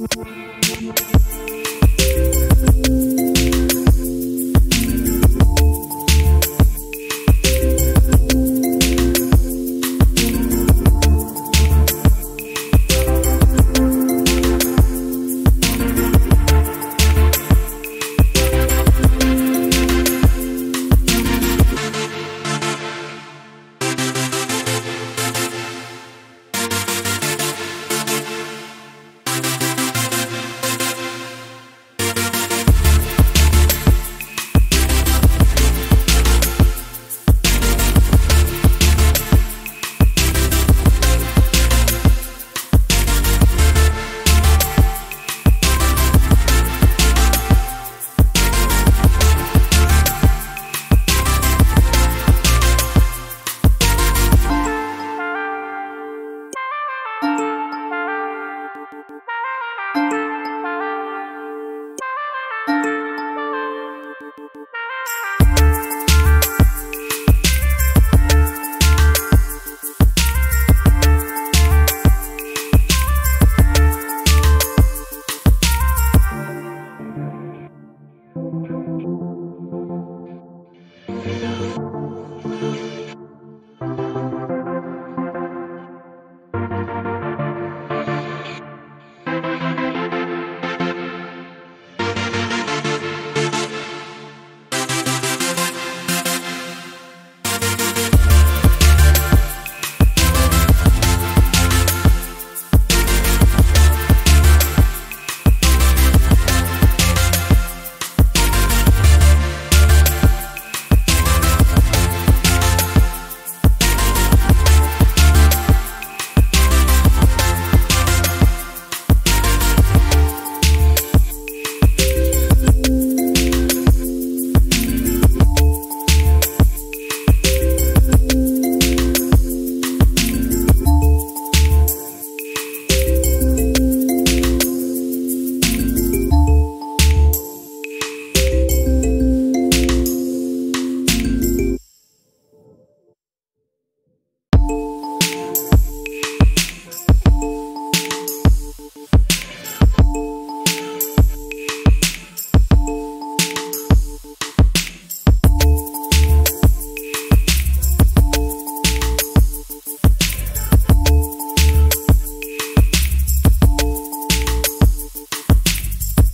Thank you.